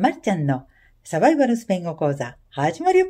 まるちゃんのサバイバルスペイン語講座、始まるよ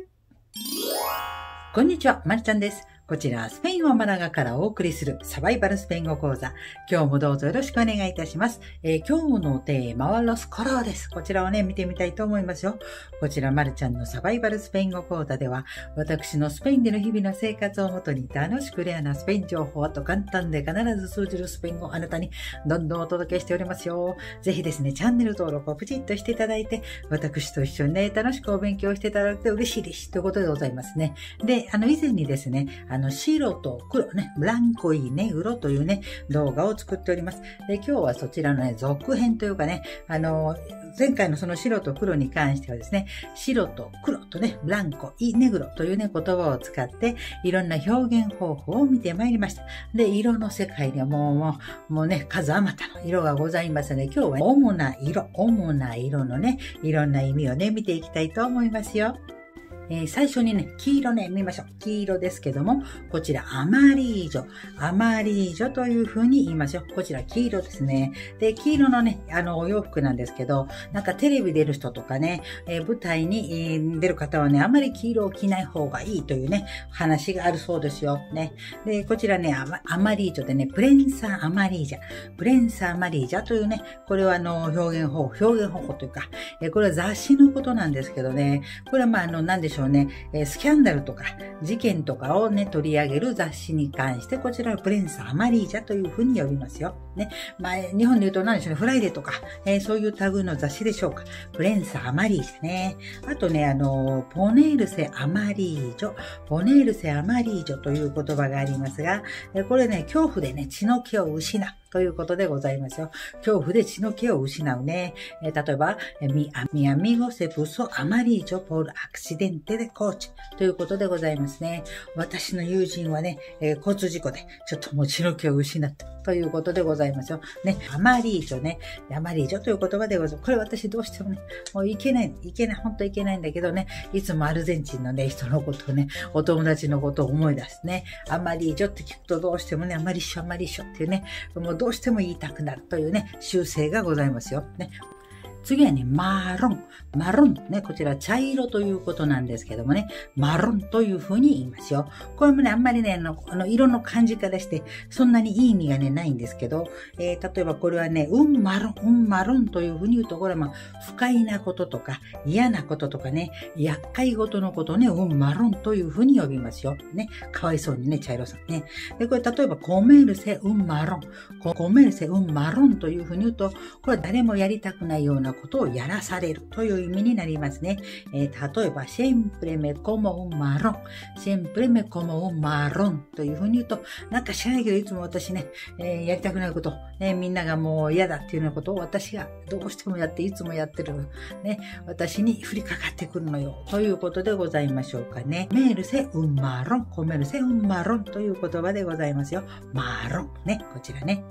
こんにちは、まるちゃんです。こちら、スペイン語マナガからお送りするサバイバルスペイン語講座。今日もどうぞよろしくお願いいたします。えー、今日のテーマはロスコローです。こちらをね、見てみたいと思いますよ。こちら、まるちゃんのサバイバルスペイン語講座では、私のスペインでの日々の生活をもとに楽しくレアなスペイン情報と簡単で必ず通じるスペイン語をあなたにどんどんお届けしておりますよ。ぜひですね、チャンネル登録をプチッとしていただいて、私と一緒にね、楽しくお勉強していただくと嬉しいです。ということでございますね。で、あの、以前にですね、の、白と黒ね、ブランコイネグロというね、動画を作っております。で、今日はそちらのね、続編というかね、あの、前回のその白と黒に関してはですね、白と黒とね、ブランコ、イネグロというね、言葉を使って、いろんな表現方法を見てまいりました。で、色の世界にはもう、もう、もうね、数あまたの色がございますので、今日は主な色、主な色のね、いろんな意味をね、見ていきたいと思いますよ。えー、最初にね、黄色ね、見ましょう。黄色ですけども、こちら、アマリージョ。アマリージョという風に言いましょう。こちら、黄色ですね。で、黄色のね、あの、お洋服なんですけど、なんかテレビ出る人とかね、えー、舞台に、えー、出る方はね、あまり黄色を着ない方がいいというね、話があるそうですよ。ね。で、こちらね、 amarillo でね、 prensa amarilla。prensa amarilla というね、これはあの、表現方法、表現方法というか、えこれは雑誌のことなんですけどね、これはまあ、あの、なんでしょうしょうね、えスキャンダルとか事件とかをね、取り上げる雑誌に関して、こちらは prensa amarilla というふうに呼びますよ。ね。まあ、日本で言うと何でしょうね、フライデーとか、えー、そういう類の雑誌でしょうか。 prensa amarilla ね。あとね、あの、ポネールセアマリージョ、ポネールセアマリージョという言葉がありますが、これね、恐怖でね、血の気を失う。ということでございますよ。恐怖で血の気を失うね。えー、例えば、み、みアミゴセプソアマリージョポールアクシデンテでコーチということでございますね。私の友人はね、えー、交通事故でちょっともう血の気を失ったということでございますよ。ね、アマリージョね、アマリージョという言葉でございます。これ私どうしてもね、もういけない、いけない、ほんといけないんだけどね、いつもアルゼンチンのね、人のことをね、お友達のことを思い出すね。アマリージョって聞くとどうしてもね、アマリッショ、アマリッショっていうね、もうどうしても言いたくなるというね、習性がございますよ。ね。次はね、マロン。マロン。ね、こちら茶色ということなんですけどもね、マロンという風に言いますよ。これもね、あんまりね、あの、あの色の感じからして、そんなにいい意味がね、ないんですけど、えー、例えばこれはね、うんマロン、うんマロンという風に言うと、これはまあ、不快なこととか、嫌なこととかね、厄介事のことをね、うんマロンという風に呼びますよ。ね、かわいそうにね、茶色さんね。で、これ例えば、コメルセうんマロン。コメルセうんマロンという風に言うと、これは誰もやりたくないようなことをやらされるという意味になりますね。えー、例えば、siempre me como un marrón, siempre me como un marrón というふうに言うと、なんか知らないけど、いつも私ね、えー、やりたくないこと、ね、みんながもう嫌だっていうようなことを私がどうしてもやって、いつもやってる、ね、私に降りかかってくるのよ、ということでございましょうかね。メールセウンマロン、コメルセウンマロンという言葉でございますよ。マロン、ね、こちらね。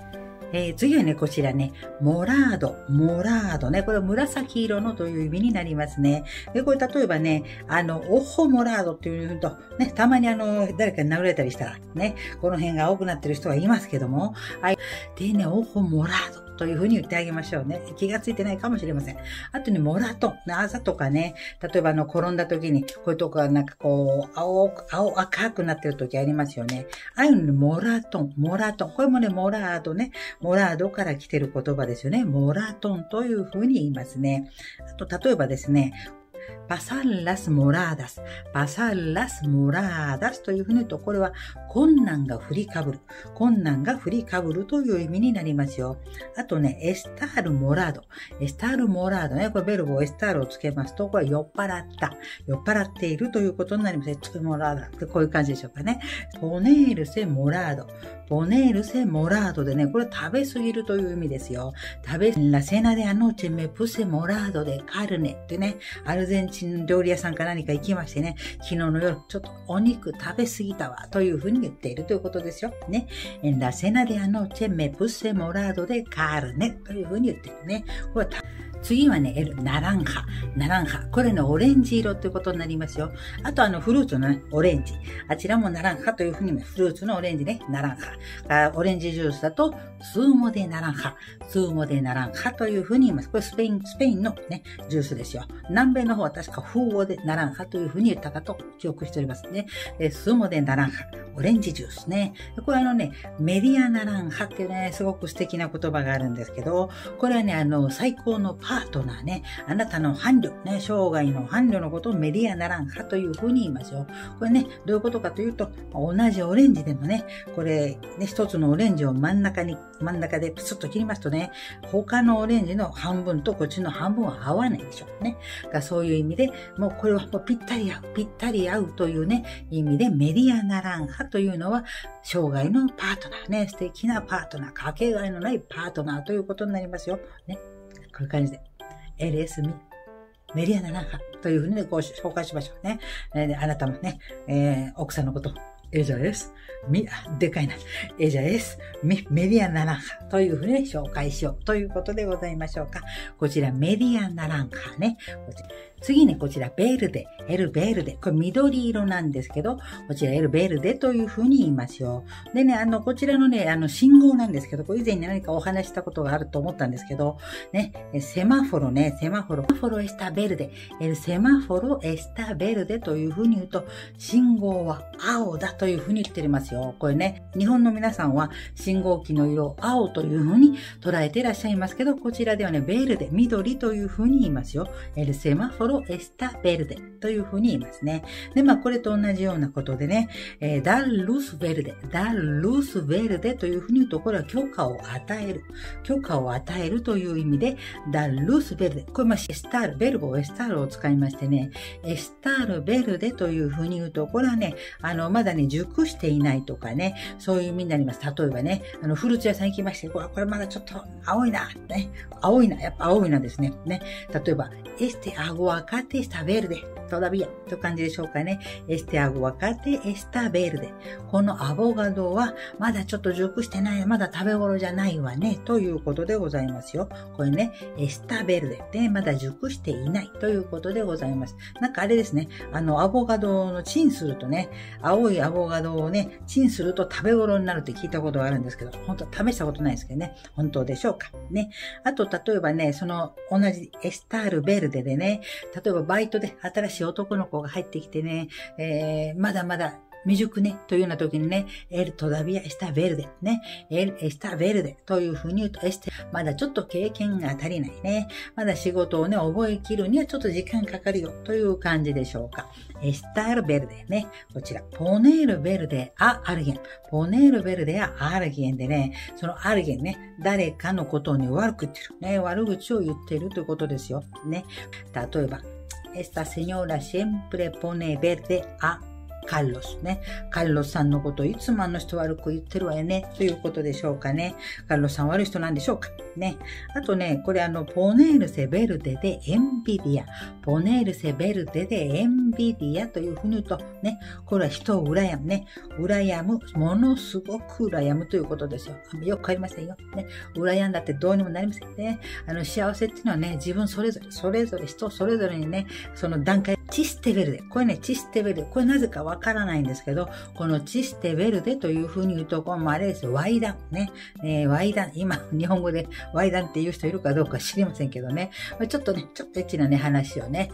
えー、次はね、こちらね、モラード、モラードね。これ紫色のという意味になりますね。で、これ例えばね、あの、オホモラードっていうと、ね、たまにあの、誰かに殴られたりしたら、ね、この辺が青くなってる人はいますけども、はい。でね、オホモラード。というふうに言ってあげましょうね。気がついてないかもしれません。あとね、モラトン。朝とかね、例えばあの、転んだ時に、こういうとこがなんかこう、青、青赤くなってる時ありますよね。ああいうのに、モラトン、モラトン。これもね、モラードね、モラードから来てる言葉ですよね。モラトンというふうに言いますね。あと、例えばですね、pasar las moradas, pasar las moradas というふうに言うと、これは困難が振りかぶる。困難が振りかぶるという意味になりますよ。あとね、エスタールモラード。エスタールモラードね、これベルボエスタールをつけますと、これ酔っ払った。酔っ払っているということになります。エスタールモラードってこういう感じでしょうかね。ポネールセモラード。ポネールセモラードでね、これ食べすぎるという意味ですよ。食べ、ラセナであのチェメプセモラードでカルネってね、アルゼゼンチン料理屋さんか何か行きましてね、昨日の夜、ちょっとお肉食べすぎたわ、というふうに言っているということですよ。ね。En la cena de anoche me puse morado de carne というふうに言ってるね。これ次はね、L、ナランハ。ナランハ。これね、オレンジ色ということになりますよ。あとあの、フルーツのね、オレンジ。あちらもナランハというふうに、フルーツのオレンジね、ナランハ。オレンジジュースだと、スーモデナランハ。スーモデナランハというふうに言います。これスペイン、スペインのね、ジュースですよ。南米の方は確かフーオデナランハというふうに言ったかと記憶しておりますね。スーモデナランハ。オレンジジュースね。これあのね、メディアナランハっていうね、すごく素敵な言葉があるんですけど、これはね、あの、最高のパーパートナーね、あなたの伴侶、ね、生涯の伴侶のことをメディアナランハというふうに言いますよ。これね、どういうことかというと、同じオレンジでもね、これ、ね、一つのオレンジを真ん中に、真ん中でプスッと切りますとね、他のオレンジの半分とこっちの半分は合わないでしょうね。がそういう意味で、もうこれはもうぴったり合う、ぴったり合うというね、意味でメディアナランハというのは、生涯のパートナーね、素敵なパートナー、かけがえのないパートナーということになりますよ。ね。こういう感じで。LS ミ、メリアナナハというふうにね、ご紹介しましょうね。えー、あなたもね、えー、奥さんのこと、エジャエス、ミ、でかいな。エジャエス、メメディアナランハというふうに紹介しようということでございましょうか。こちらメディアナランハね。次ね、こちら、ベルデ、エルベルデ。これ緑色なんですけど、こちらエルベルデという風に言いますよ。でね、あの、こちらのね、あの、信号なんですけど、これ以前に何かお話したことがあると思ったんですけど、ね、セマフォロね、セマフォロ、セマフォロエスタベルデ、エルセマフォロエスタベルデという風に言うと、信号は青だという風に言っていますよ。これね、日本の皆さんは信号機の色を青という風に捉えていらっしゃいますけど、こちらではね、ベルデ、緑という風に言いますよ。エルセマフォロロエスタベルデというふうに言いますね。で、まあ、これと同じようなことでね、えー、ダルスベルデ、ダルスベルデというふうに言うと、これは許可を与える。許可を与えるという意味で、ダルスベルデ。これ、まあ、エスタール、ベルボエスタールを使いましてね、エスタールベルデというふうに言うと、これはね、あの、まだね、熟していないとかね、そういう意味になります。例えばね、あの、フルーツ屋さん行きまして、これまだちょっと青いな、ね、青いな、やっぱ青いなですね。ね、例えば、este aguacate está verde. todavía という感じでしょうかね。este aguacate está verde. このアボガドはまだちょっと熟してない、まだ食べ頃じゃないわね。ということでございますよ。これね、está verde でまだ熟していないということでございます。なんかあれですね。あの、アボガドのチンするとね、青いアボガドをね、チンすると食べ頃になるって聞いたことがあるんですけど、本当試したことないですけどね。本当でしょうか。ね。あと、例えばね、その同じエスタールベルデでね、例えばバイトで新しい男の子が入ってきてね、えー、まだまだ未熟ね、というような時にね、エルトダビアエスタベルデ、ね、エルエスタベルデというふうに言うと、エステ、まだちょっと経験が足りないね。まだ仕事をね、覚えきるにはちょっと時間かかるよ、という感じでしょうか。エスタールベルデね、こちら、ポネールベルデアアルゲン。ポネールベルデアアルゲンでね、そのアルゲンね、誰かのことをね、悪く言ってる。ね、悪口を言ってるということですよ。ね。例えば、Esta señora siempre pone verde a カルロスね。カルロスさんのこといつもあの人悪く言ってるわよね。ということでしょうかね。カルロスさん悪い人なんでしょうかね。あとね、これあの、ポネールセベルデでエンビディア。ポネールセベルデでエンビディアというふうに言うと、ね、これは人を羨むね。羨む、ものすごく羨むということですよ。よくわかりませんよ。ね。羨んだってどうにもなりませんね。あの、幸せっていうのはね、自分それぞれ、それぞれ、人それぞれにね、その段階、チステベルデ。これね、チステベルデ。これなぜかわからないんですけど、このチステベルデというふうに言うと、このあれですよ、ワイダンね。えー、ワイダン、今、日本語でワイダンっていう人いるかどうか知りませんけどね。まあ、ちょっとね、ちょっとエッチなね、話をね、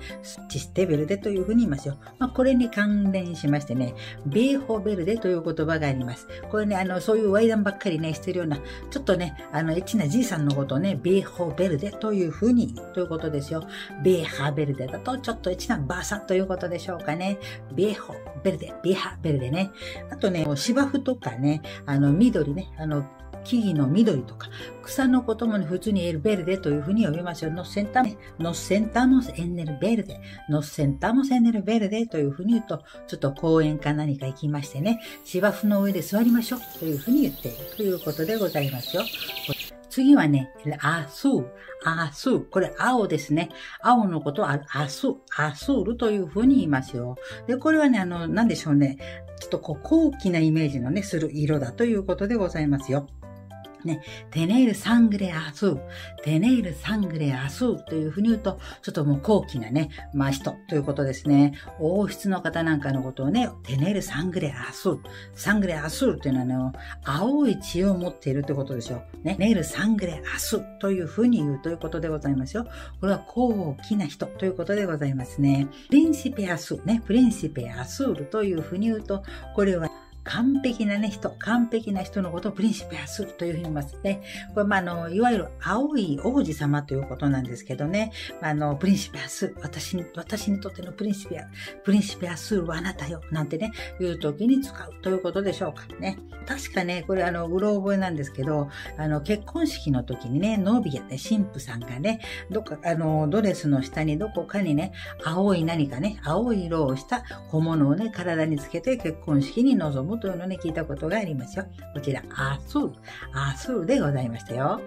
チステベルデというふうに言いますよ。まあ、これに関連しましてね、ベーホベルデという言葉があります。これね、あの、そういうワイダンばっかりね、してるような、ちょっとね、あの、エッチなじいさんのことをね、ベーホベルデというふうに、ということですよ。ベーハベルデだと、ちょっとエッチなばあさんということでしょうかね。ベーホベルデ、ベーハベルデね。あとね、芝生とかね、あの、緑ね、あの、木々の緑とか、草のことも、ね、普通にエルベルデというふうに呼びますよ。ノッセンタモ、ノッセンタモスエンネルベルデ、ノッセンタモスエンネルベルデというふうに言うと、ちょっと公園か何か行きましてね、芝生の上で座りましょうというふうに言っているということでございますよ。次はね、アスー、アス。これ青ですね。青のことは azul、azul というふうに言いますよ。で、これはね、あの、なんでしょうね。ちょっとこう高貴なイメージのね、する色だということでございますよ。ね、 tener sangre azul、tener sangre azul というふうに言うと、ちょっともう高貴なね、まあ人ということですね。王室の方なんかのことをね、 tener sangre azul、sangre azul というのはね、青い血を持っているということですよ。ね、 tener sangre azul というふうに言うということでございますよ。これは高貴な人ということでございますね。 príncipe azul、ね、 príncipe azul というふうに言うと、これは完璧なね、人、完璧な人のことを príncipe azul というふうに言いますね。これ、まあ、あの、いわゆる青い王子様ということなんですけどね。まあの、 príncipe azul、私に、私にとっての príncipe azul、príncipe azul はあなたよ、なんてね、言う時に使うということでしょうかね。確かね、これあの、うろ覚えなんですけど、あの、結婚式の時にね、 novia ね、神父さんがね、どっか、あの、ドレスの下にどこかにね、青い何かね、青い色をした小物をね、体につけて結婚式に臨むというのね、聞いたことがありますよ。こちら、 azul、azul でございましたよ。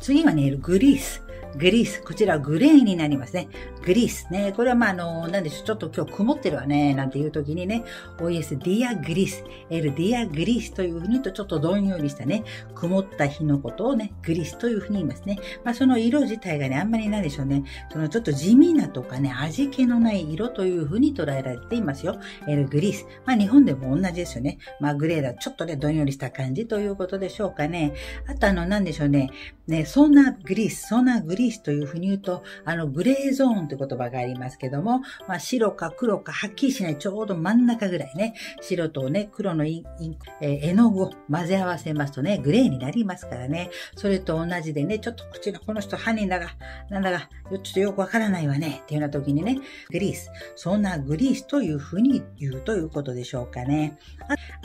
次はね、 gris。gris。こちらグレーになりますね。 gris ね。これはまあ、あの、なんでしょう。ちょっと今日曇ってるわね。なんていう時にね、OS ディアグリース。エルディアグリースというふうに言うとちょっとどんよりしたね、曇った日のことをね、 gris というふうに言いますね。まあ、その色自体がね、あんまりなんでしょうね。そのちょっと地味なとかね、味気のない色というふうに捉えられていますよ。 el gris。まあ、日本でも同じですよね。まあ、グレーだ。ちょっとね、どんよりした感じということでしょうかね。あとあの、なんでしょうね。ね、 zona gris、zona gris というふうに言うと、あの、グレーゾーンという言葉がありますけども、まあ、白か黒かはっきりしない、ちょうど真ん中ぐらいね、白とね、黒のインク、えー、絵の具を混ぜ合わせますとね、グレーになりますからね、それと同じでね、ちょっと口のこの人、歯にだが、なんだか、ちょっとよくわからないわね、っていうような時にね、 gris、zona gris というふうに言うということでしょうかね。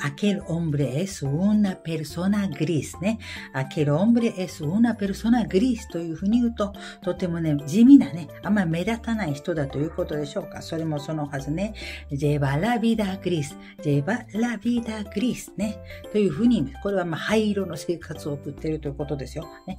Aquel hombre es una persona gris ね。 Aquel hombre es una persona gris というふうに言うと、とてもね、地味なね、あんまり目立たない人だということでしょうか？それもそのはずね。 Lleva la vida gris。Lleva la vida gris ね。というふうに、これはまあ灰色の生活を送っているということですよ。ね。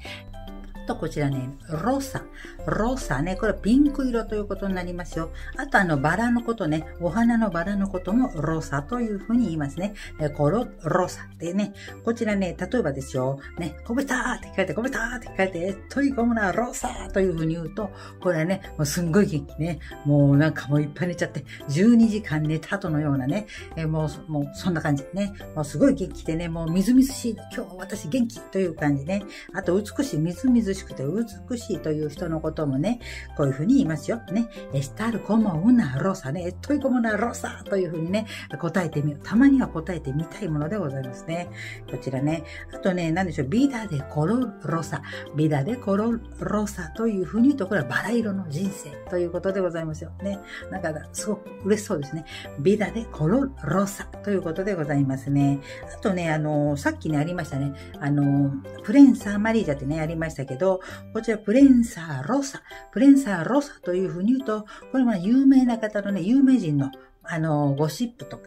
とこちらね、 rosa。rosa ね、これピンク色ということになりますよ。あとあのバラのことね、お花のバラのこともロサというふうに言いますね。コロ、ロサってね、こちらね、例えばですよ、ね、コベターって聞かれて、コベターって聞かれて、とい込むな、ロサというふうに言うと、これはね、もうすんごい元気ね、もうなんかもういっぱい寝ちゃって、12時間寝た後のようなね、えもう、もうそんな感じね、もうすごい元気でね、もうみずみずしい、今日私元気という感じね、あと美しい、みずみずしいしくて美しいという人のこともね、こういうふうに言いますよ。ね。エスタルコモウナロサね。エットイコモナロサというふうにね、答えてみよう。たまには答えてみたいものでございますね。こちらね。あとね、何でしょう。ビダでコロロサ。ビダでコロロサというふうに言うと、これはバラ色の人生ということでございますよ。ね。なんか、すごく嬉しそうですね。ビダでコロロサということでございますね。あとね、あの、さっきね、ありましたね。あの、prensa amarilla ってね、ありましたけど、こちら prensa rosa、prensa rosa というふうに言うと、これは有名な方のね、有名人のあの、ゴシップとか、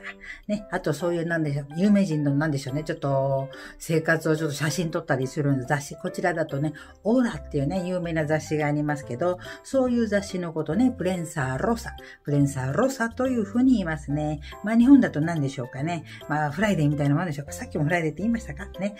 ね、あとそういう、なんでしょう、有名人のなんでしょうね、ちょっと、生活をちょっと写真撮ったりする雑誌、こちらだとね、 Hola っていうね、有名な雑誌がありますけど、そういう雑誌のことね、 prensa rosa、prensa rosa というふうに言いますね。まあ日本だと何でしょうかね。まあフライデーみたいなものでしょうか。さっきもフライデーって言いましたか？ね。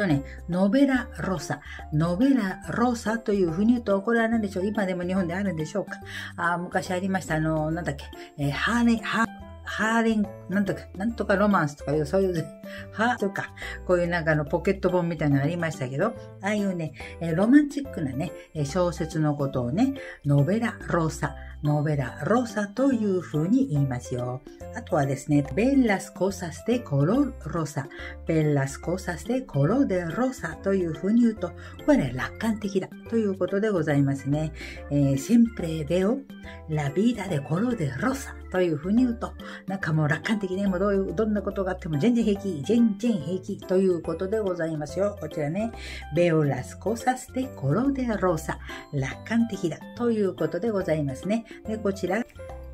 とね、ノベラロサ。ノベラロサというふうに言うと、これは何でしょう？今でも日本であるんでしょうか？あ昔ありました。あの、なんだっけ、えー、ハーネ、ハー、ハーレン、なんとか、なんとかロマンスとかいう、そういう、は、とか、こういうなんかのポケット本みたいなのありましたけど、ああいうね、ロマンチックなね、小説のことをね、ノベラロサ。ノベラロサという風に言いますよ。あとはですね、ベッラスコサステコロロサ、ベッラスコサステコロデロサという風に言うと、これは楽観的だということでございますね。えー、siempre veo la vida de color de rosa というふうに言うと、なんかもう楽観的ね、もうどういう、どんなことがあっても全然平気、全然平気ということでございますよ。こちらね、veo las cosas de color de rosa 楽観的だということでございますね。で、こちら、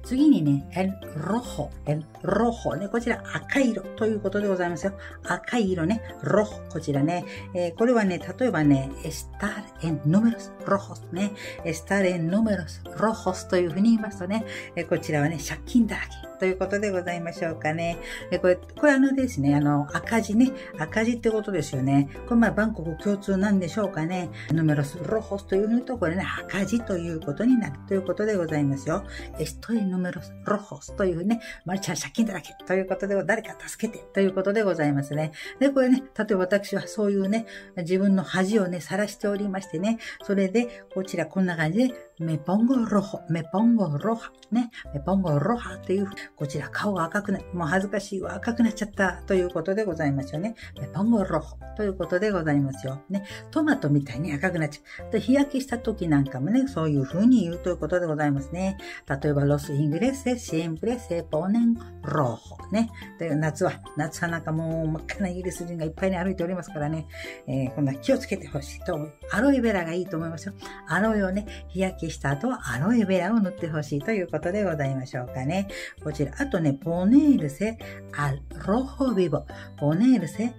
次にね、el rojo, el rojo ね、こちら赤色ということでございますよ。赤い色ね、rojo こちらね、えー、これはね、例えばね、estar en números rojos ね、estar en números rojos というふうに言いますとね、えー、こちらはね、借金だらけ。ということでございましょうかね。でこれ、これあのですね、あの、赤字ね。赤字ってことですよね。これまあバンコク共通なんでしょうかね。ヌメロスロホスというと、これね、赤字ということになるということでございますよ。エストイヌメロスロホスというね、マルちゃん借金だらけ。ということで、誰か助けて。ということでございますね。で、これね、例えば私はそういうね、自分の恥をね、晒しておりましてね、それで、こちらこんな感じで、メポンゴロホ、メポンゴロハ、ね、メポンゴロハっていう、こちら顔が赤くな、もう恥ずかしいわ、赤くなっちゃったということでございますよね。メポンゴロホということでございますよ。ね、トマトみたいに赤くなっちゃう。で、日焼けした時なんかもね、そういう風に言うということでございますね。例えば、ロスイングレッセ、シンプレセ、ポーネン、ロホ。ね。で、夏は、夏はなんかもう真っ赤なイギリス人がいっぱいに歩いておりますからね、えー、こんな気をつけてほしいと思う。アロエベラがいいと思いますよ。アロエをね、日焼けした後はアロエベラを塗ってほしいということでございましょうかね。こちら、あとね、ポネールセ、アロホビボ。ポネールセ、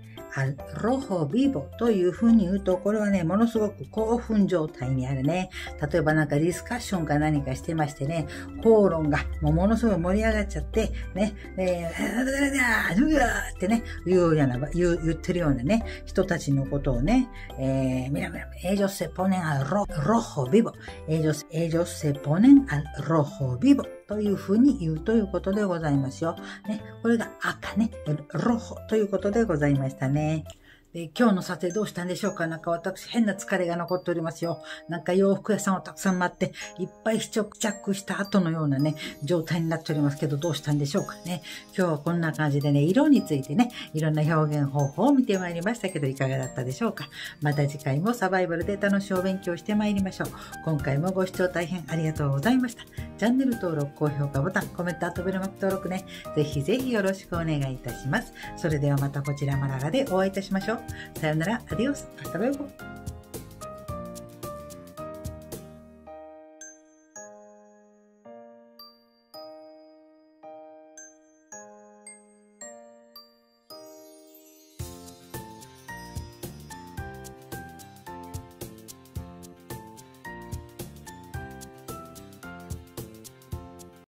ロホビボというふうに言うと、これはね、ものすごく興奮状態にあるね。例えばなんかディスカッションか何かしてましてね、口論がもうものすごい盛り上がっちゃって、ね、えー、ってね、言うような、言う言ってるようなね、人たちのことをね、えー、mira, mira, ellos se ponen al rojo vivo. Ellos, ellos se ponen al rojo vivo. というふうに言うということでございますよ。ね、これが赤ね、ロホということでございましたね。で今日の撮影どうしたんでしょうか？なんか私変な疲れが残っておりますよ。なんか洋服屋さんをたくさん待って、いっぱい試着した後のようなね、状態になっておりますけど、どうしたんでしょうかね。今日はこんな感じでね、色についてね、いろんな表現方法を見てまいりましたけど、いかがだったでしょうか。また次回もサバイバルで楽しいお勉強してまいりましょう。今回もご視聴大変ありがとうございました。チャンネル登録、高評価ボタン、コメント、アトベルマック登録ね、ぜひぜひよろしくお願いいたします。それではまたこちらマラガでお会いいたしましょう。さよなら、アディオス、hasta luego.